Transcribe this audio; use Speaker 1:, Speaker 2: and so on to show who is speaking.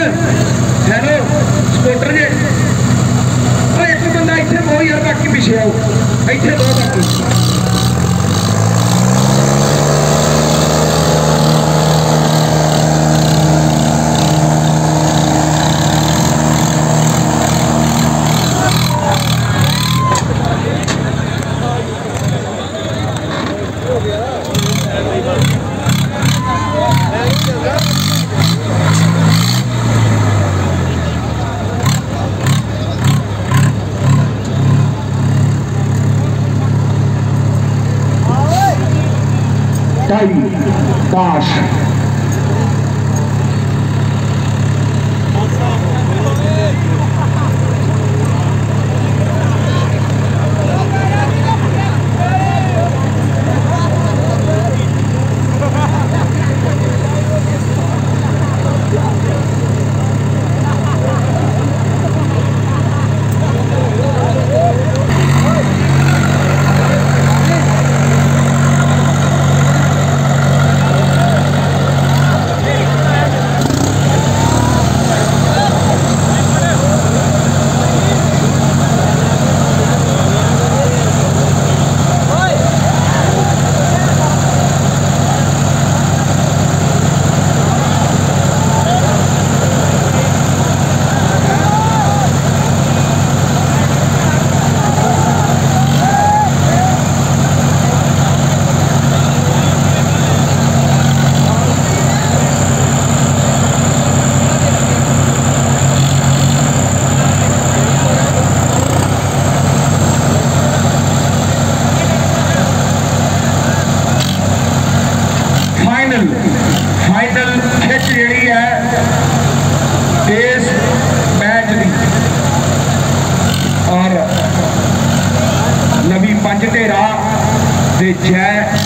Speaker 1: Hello scooter ਜੇ। ਓਏ, ਇੱਕ ਬੰਦਾ ਇੱਥੇ ਬਹੁਤ ਯਾਰ, ਬਾਕੀ ਪਿੱਛੇ ਆਓ। ਇੱਥੇ ਬਹੁਤ ਬਾਕੀ Tá aí. ਫਾਈਨਲ ਫਾਈਨਲ ਖਿੱਚ ਜਿਹੜੀ ਹੈ ਇਸ ਮੈਚ ਦੀ। ਔਰ ਨਵੀ ਪੰਜ ਢੇਰਾ ਦੇ ਜੈ